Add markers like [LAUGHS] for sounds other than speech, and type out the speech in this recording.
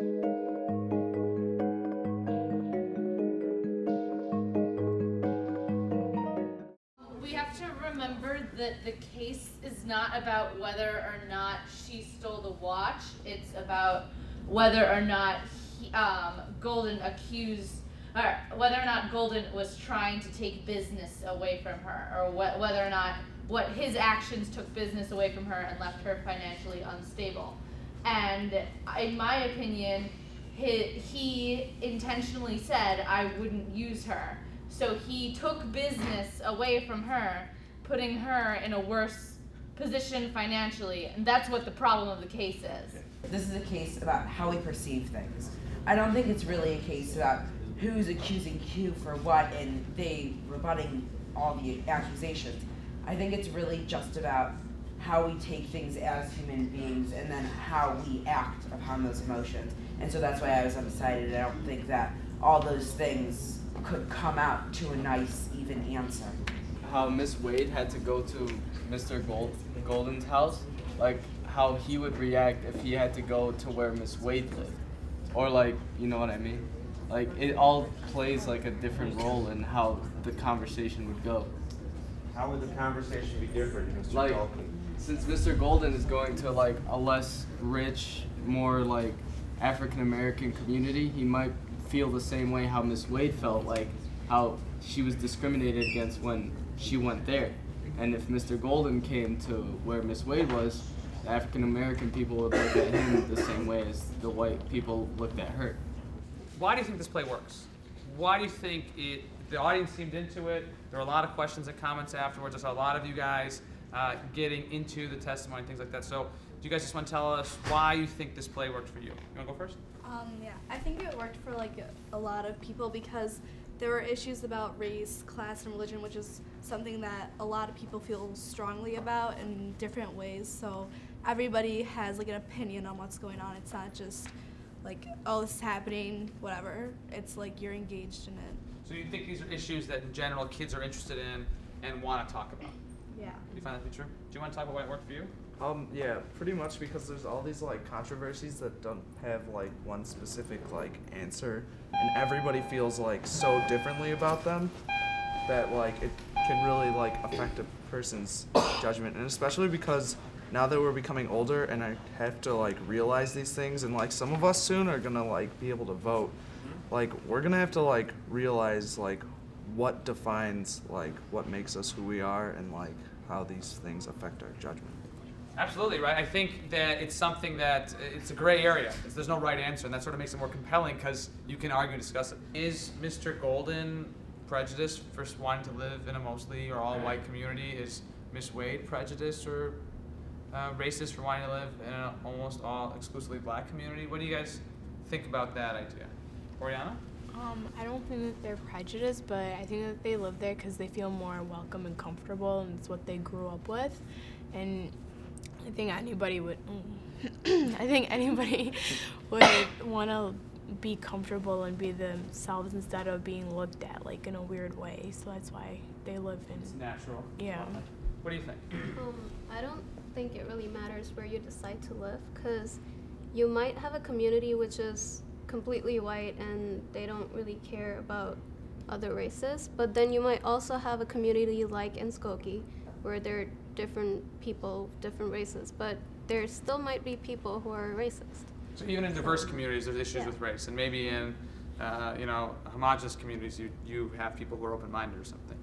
We have to remember that the case is not about whether or not she stole the watch. It's about whether or not he, um, Golden accused, or whether or not Golden was trying to take business away from her, or wh- whether or not what his actions took business away from her and left her financially unstable. And in my opinion, he, he intentionally said I wouldn't use her. So he took business away from her, putting her in a worse position financially. And that's what the problem of the case is. This is a case about how we perceive things. I don't think it's really a case about who's accusing who for what and they rebutting all the accusations. I think it's really just about how we take things as human beings and then how we act upon those emotions. And so that's why I was undecided. I don't think that all those things could come out to a nice, even answer. how Miss Wade had to go to Mr. Gold, Golden's house, like how he would react if he had to go to where Miss Wade lived, or like you know what I mean. Like it all plays like a different role in how the conversation would go. How would the conversation be different, Mr. Like Dalton? Since Mr. Golden is going to like a less rich, more like African American community, he might feel the same way how Miss Wade felt, like how she was discriminated against when she went there. And if Mr. Golden came to where Miss Wade was, African American people would look at him the same way as the white people looked at her. Why do you think this play works? Why do you think it? The audience seemed into it. There were a lot of questions and comments afterwards. I saw a lot of you guys uh, getting into the testimony things like that. So, do you guys just want to tell us why you think this play worked for you? You want to go first? Um, yeah, I think it worked for like a, a lot of people because there were issues about race, class, and religion, which is something that a lot of people feel strongly about in different ways. So everybody has like an opinion on what's going on. It's not just like, oh, this is happening, whatever. It's like you're engaged in it. So, you think these are issues that in general kids are interested in and want to talk about? Yeah. Do you find that to be true? Do you want to talk about why it worked for you? Um, yeah, pretty much because there's all these like controversies that don't have like one specific like answer, and everybody feels like so differently about them that like it can really like affect a person's judgment, and especially because now that we're becoming older and I have to like realize these things, and like some of us soon are gonna like be able to vote, like we're gonna have to like realize like what defines like what makes us who we are and like how these things affect our judgment. Absolutely right. I think that it's something that it's a gray area. There's no right answer, and that sort of makes it more compelling because you can argue and discuss it. Is Mr. Golden prejudiced for wanting to live in a mostly or all white community? Is Miss Wade prejudiced or uh, racist for wanting to live in an almost all exclusively black community? What do you guys think about that idea, Oriana? Um, I don't think that they're prejudiced, but I think that they live there because they feel more welcome and comfortable, and it's what they grew up with. And I think anybody would, [CLEARS THROAT] I think anybody [LAUGHS] would want to be comfortable and be themselves instead of being looked at like in a weird way. So that's why they live in. It's natural. Yeah. What do you think? Um, I don't think it really matters where you decide to live because you might have a community which is completely white and they don't really care about other races, but then you might also have a community like in Skokie where there are different people, different races, but there still might be people who are racist. So even in diverse communities, there's issues Yeah. with race, and maybe in uh, you know homogenous communities, you you have people who are open-minded or something.